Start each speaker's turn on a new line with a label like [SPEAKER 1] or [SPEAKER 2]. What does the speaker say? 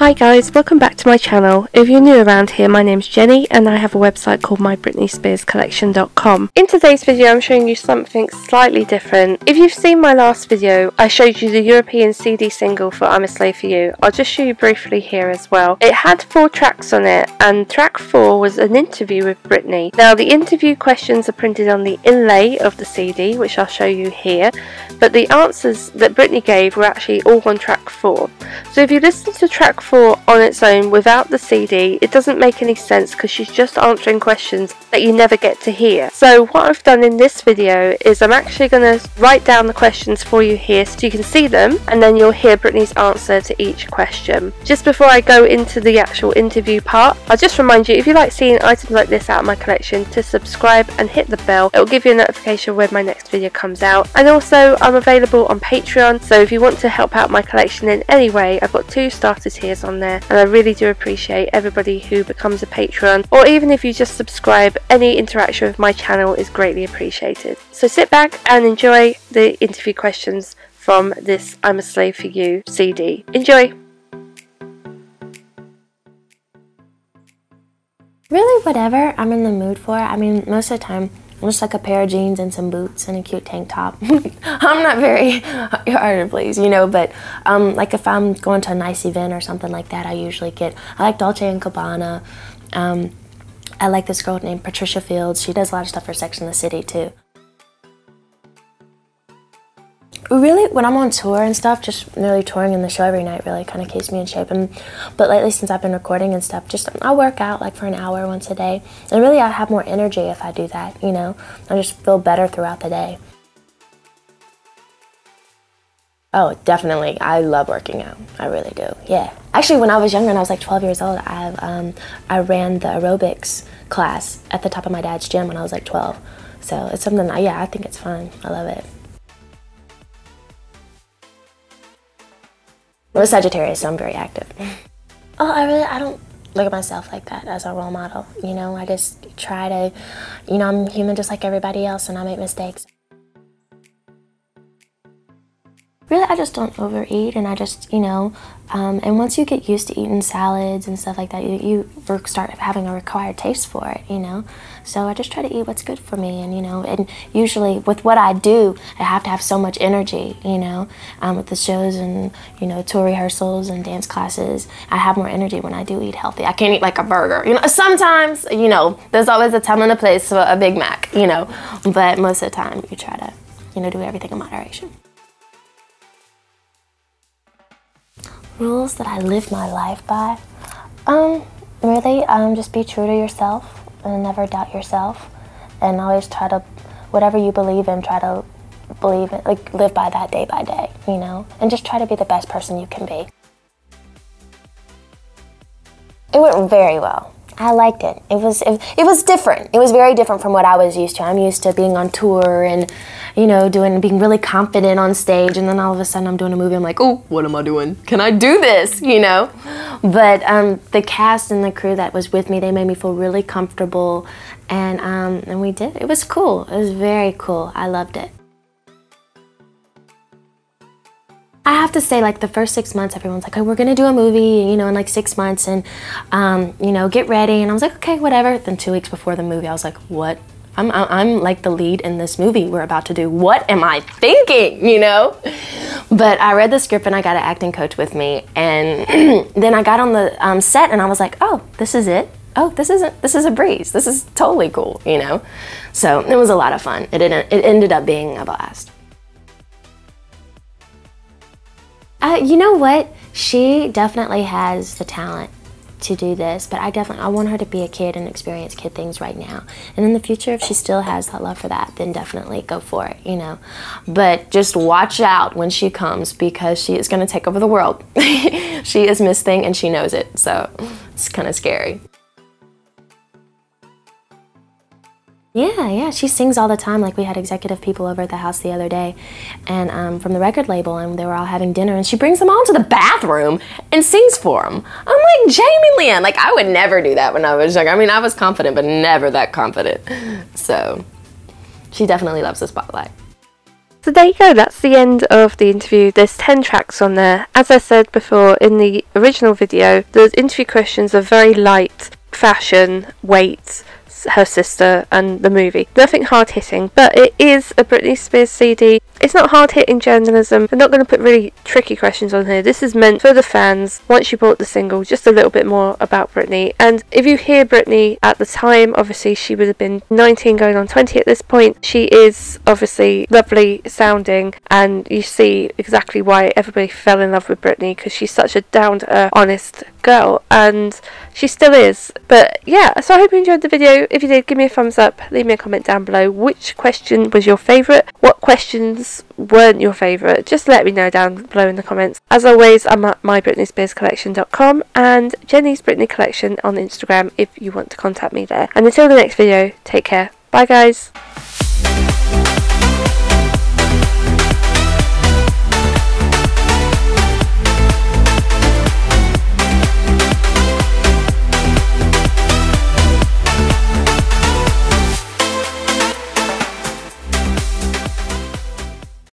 [SPEAKER 1] Hi guys, welcome back to my channel. If you're new around here, my name's Jenny and I have a website called mybritneyspearscollection.com. In today's video I'm showing you something slightly different. If you've seen my last video, I showed you the European CD single for I'm a Slave for You. I'll just show you briefly here as well. It had four tracks on it and track four was an interview with Britney. Now the interview questions are printed on the inlay of the CD, which I'll show you here, but the answers that Britney gave were actually all on track four. So if you listen to track 4 on its own without the CD, it doesn't make any sense because she's just answering questions that you never get to hear. So what I've done in this video is I'm actually going to write down the questions for you here so you can see them and then you'll hear Britney's answer to each question. Just before I go into the actual interview part, I'll just remind you if you like seeing items like this out of my collection to subscribe and hit the bell. It will give you a notification when my next video comes out. And also I'm available on Patreon so if you want to help out my collection in any way, I've got two starter tiers on there and I really do appreciate everybody who becomes a patron or even if you just subscribe any interaction with my channel is greatly appreciated. So sit back and enjoy the interview questions from this I'm a Slave for You CD. Enjoy!
[SPEAKER 2] Really, whatever I'm in the mood for. I mean, most of the time, just like a pair of jeans and some boots and a cute tank top. I'm not very hard to please, you know, but um, like if I'm going to a nice event or something like that, I usually get, I like Dolce & Gabbana. Um, I like this girl named Patricia Fields. She does a lot of stuff for Sex in the City too really when I'm on tour and stuff, just really touring in the show every night really kind of keeps me in shape. And but lately since I've been recording and stuff, just I work out like for an hour once a day, and really I have more energy if I do that. You know, I just feel better throughout the day. Oh, definitely. I love working out. I really do. Yeah. Actually, when I was younger and I was like 12 years old, I um, I ran the aerobics class at the top of my dad's gym when I was like 12. So it's something. Yeah, I think it's fun. I love it. I'm a Sagittarius, so I'm very active. Oh, I really, I don't look at myself like that as a role model. You know, I just try to, you know, I'm human just like everybody else and I make mistakes. Really I just don't overeat and I just you know um, and once you get used to eating salads and stuff like that you, you start having a required taste for it you know? So I just try to eat what's good for me and you know and usually with what I do I have to have so much energy you know? Um, with the shows and you know tour rehearsals and dance classes I have more energy when I do eat healthy. I can't eat like a burger you know? Sometimes you know there's always a time and a place for a Big Mac you know? But most of the time you try to you know do everything in moderation rules that I live my life by? Um, really, um, just be true to yourself and never doubt yourself. And always try to, whatever you believe in, try to believe it, like live by that day by day, you know? And just try to be the best person you can be. It went very well. I liked it. It was it, it, was different. It was very different from what I was used to. I'm used to being on tour and you know doing being really confident on stage, and then all of a sudden I'm doing a movie. I'm like, oh, what am I doing? Can I do this? You know. But um, the cast and the crew that was with me, they made me feel really comfortable, and um, and we did. It was cool. It was very cool. I loved it. I have to say, like the first six months, everyone's like, "Oh, we're gonna do a movie," you know, in like six months, and um, you know, get ready. And I was like, "Okay, whatever." Then two weeks before the movie, I was like, "What? I'm I'm like the lead in this movie we're about to do. What am I thinking?" You know. But I read the script and I got an acting coach with me, and then I got on the um, set and I was like, "Oh, this is it." oh, this isn't this is a breeze. This is totally cool, you know. So it was a lot of fun. It it ended up being a blast. Uh, you know what? She definitely has the talent to do this, but I definitely I want her to be a kid and experience kid things right now. And in the future, if she still has that love for that, then definitely go for it, you know. But just watch out when she comes because she is going to take over the world. she is Miss Thing and she knows it, so it's kind of scary. Yeah, yeah, she sings all the time. Like we had executive people over at the house the other day, and um, from the record label, and they were all having dinner, and she brings them all to the bathroom and sings for them. I'm like Jamie Lynn. Like I would never do that when I was younger. I mean, I was confident, but never that confident. So, she definitely loves the spotlight.
[SPEAKER 1] So there you go, that's the end of the interview. There's 10 tracks on there. As I said before in the original video, the interview questions are very light fashion, weight, her sister, and the movie. Nothing hard hitting, but it is a Britney Spears CD. It's not hard hitting journalism. They're not going to put really tricky questions on here. This is meant for the fans. Once you bought the single, just a little bit more about Britney. And if you hear Britney at the time, obviously she would have been 19 going on 20 at this point. She is obviously lovely sounding, and you see exactly why everybody fell in love with Britney because she's such a down to earth, honest girl, and she still is. But yeah, so I hope you enjoyed the video. If you did, give me a thumbs up, leave me a comment down below. Which question was your favourite? What questions weren't your favourite, just let me know down below in the comments. As always, I'm at mybritneyspearscollection.com and Jenny's Britney Collection on Instagram if you want to contact me there. And until the next video, take care. Bye guys.